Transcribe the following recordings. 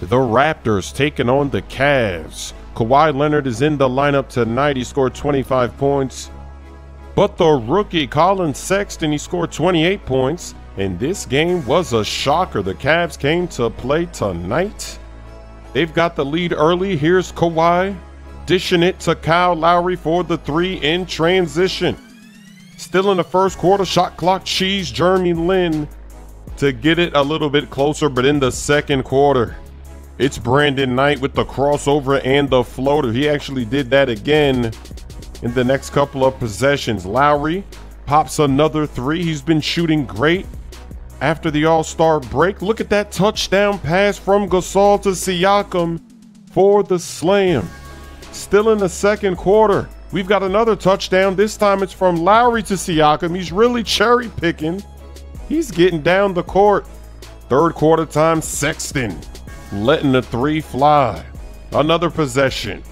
The Raptors taking on the Cavs. Kawhi Leonard is in the lineup tonight. He scored 25 points. But the rookie Collin Sexton, he scored 28 points. And this game was a shocker. The Cavs came to play tonight. They've got the lead early. Here's Kawhi dishing it to Kyle Lowry for the three in transition. Still in the first quarter, shot clock cheese Jeremy Lin to get it a little bit closer, but in the second quarter, it's Brandon Knight with the crossover and the floater. He actually did that again in the next couple of possessions. Lowry pops another three. He's been shooting great after the All Star break. Look at that touchdown pass from Gasol to Siakam for the slam. Still in the second quarter. We've got another touchdown. This time it's from Lowry to Siakam. He's really cherry picking. He's getting down the court. Third quarter time, Sexton letting the three fly. Another possession.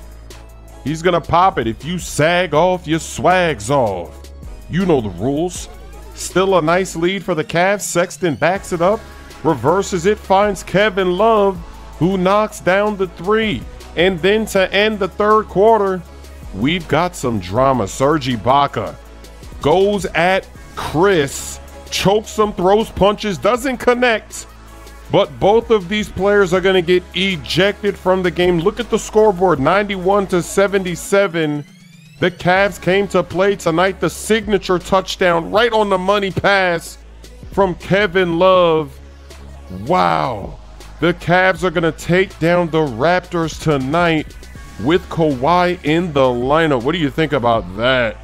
He's to pop it. If you sag off, your swag's off. You know the rules. Still a nice lead for the Cavs. Sexton backs it up, reverses it, finds Kevin Love, who knocks down the three. And then to end the third quarter, we've got some drama. Serge Ibaka goes at Chriss, chokes him, throws punches, doesn't connect. But both of these players are going to get ejected from the game. Look at the scoreboard 91 to 77. The Cavs came to play tonight. The signature touchdown right on the money pass from Kevin Love. Wow. The Cavs are going to take down the Raptors tonight with Kawhi in the lineup. What do you think about that?